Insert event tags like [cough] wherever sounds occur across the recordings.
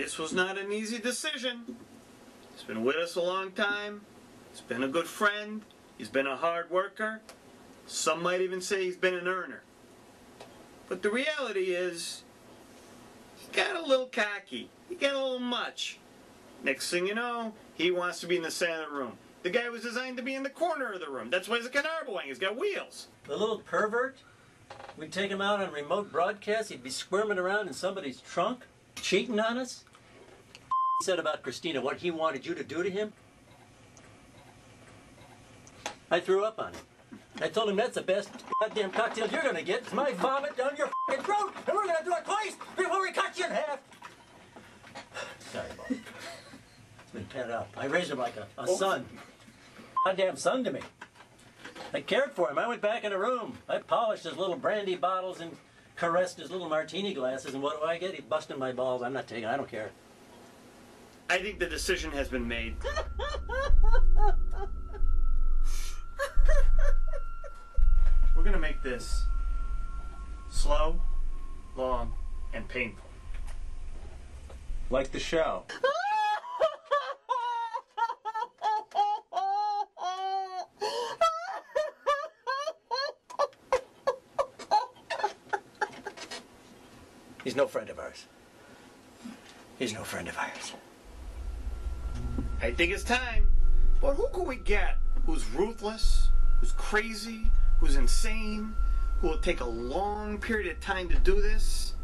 This was not an easy decision. He's been with us a long time. He's been a good friend. He's been a hard worker. Some might even say he's been an earner. But the reality is, he got a little cocky. He got a little much. Next thing you know, he wants to be in the center of the room. The guy was designed to be in the corner of the room. That's why he's a Canarble Wagon. He's got wheels. The little pervert? We'd take him out on remote broadcast. He'd be squirming around in somebody's trunk, cheating on us. Said about Christina what he wanted you to do to him. I threw up on him. I told him that's the best goddamn cocktail you're gonna get. It's my vomit down your fucking throat, and we're gonna do it twice before we cut you in half. Sorry, Bob. It's been pent up. I raised him like a, a son. Goddamn son to me. I cared for him. I went back in the room. I polished his little brandy bottles and caressed his little martini glasses. And what do I get? He busted my balls. I'm not taking. I don't care. I think the decision has been made. We're gonna make this slow, long, and painful. Like the show. He's no friend of ours. He's no friend of ours. I think it's time. But who can we get who's ruthless, who's crazy, who's insane, who will take a long period of time to do this,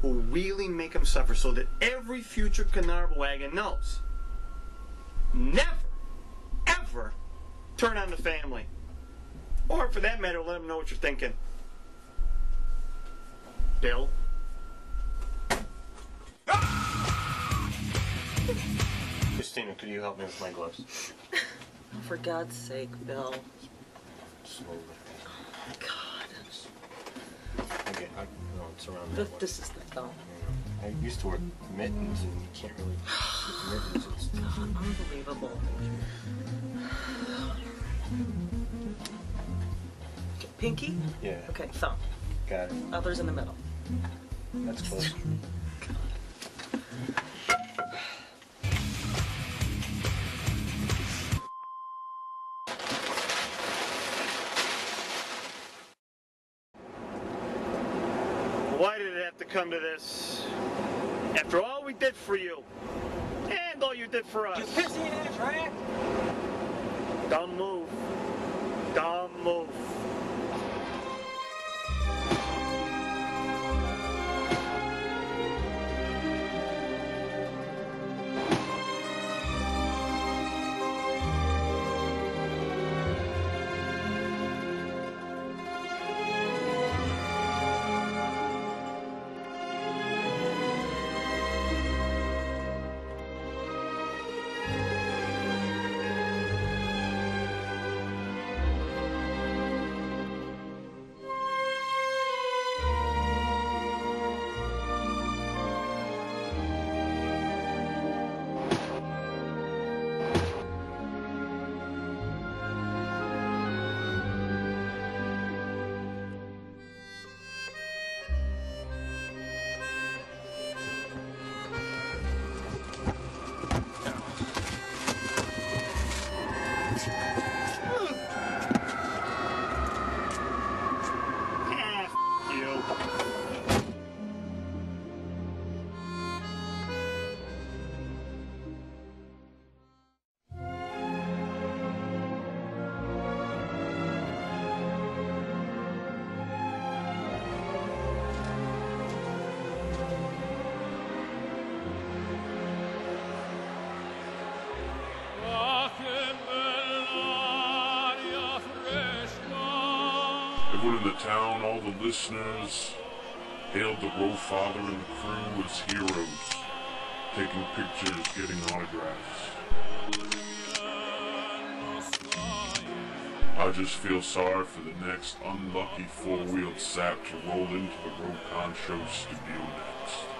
who will really make him suffer so that every future Canarble Wagon knows never, ever turn on the family. Or for that matter, let them know what you're thinking. Bill? [laughs] Christina, could you help me with my gloves? [laughs] For God's sake, Bill. Slowly. God. Okay, I, no, it's around Th- that. This is the thumb. I used to wear mittens, and you can't really [sighs] mittens. It's, God, unbelievable. Pinky? yeah, Okay, thumb. got it. Others in the middle. That's close. [laughs] Why After all we did for you, and all you did for us. You pissy ass rat! Dumb move. Dumb move. Everyone in the town, all the listeners, hailed the Roe Father and the crew as heroes, taking pictures, getting autographs. I just feel sorry for the next unlucky four-wheeled sap to roll into the Roe Conn Show studio next.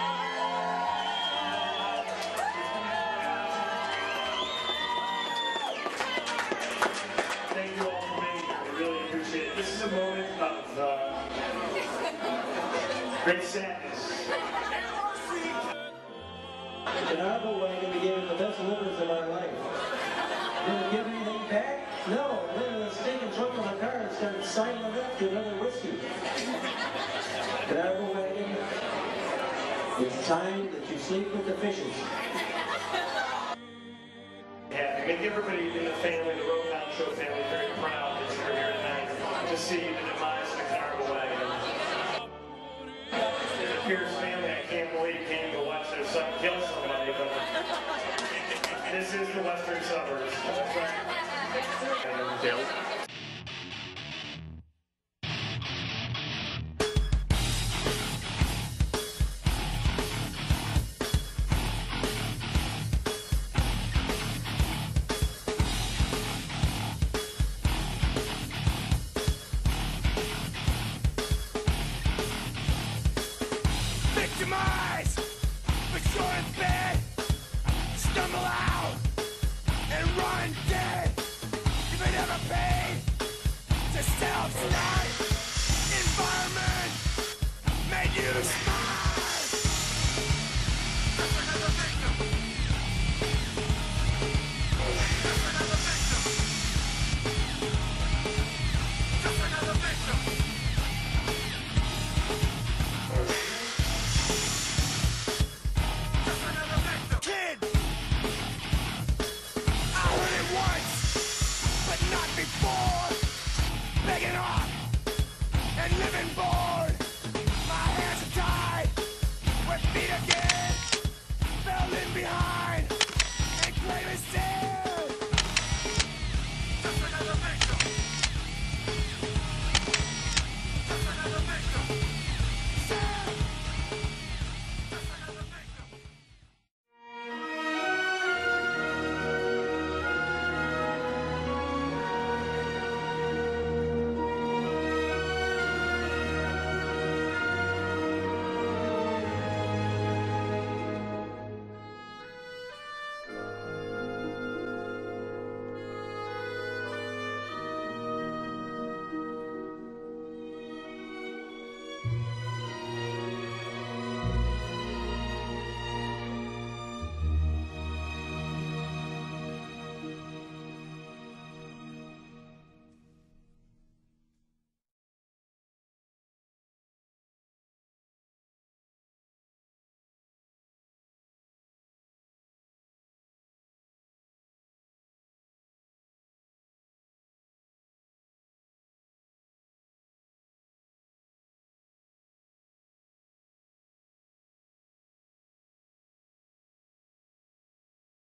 great sadness. In our wagon, we gave it the best livers of our life. Didn't give anything back? No. I in the stinking trunk of my car and started signing up to another whiskey. Glenarva wagon, it's time that you sleep with the fishes. happy. Make everybody in the family, the Roe Conn Show family, very proud that you're here tonight to see the this is the western suburbs. That's Bill. Dead. If it ever to self-start, environment made you.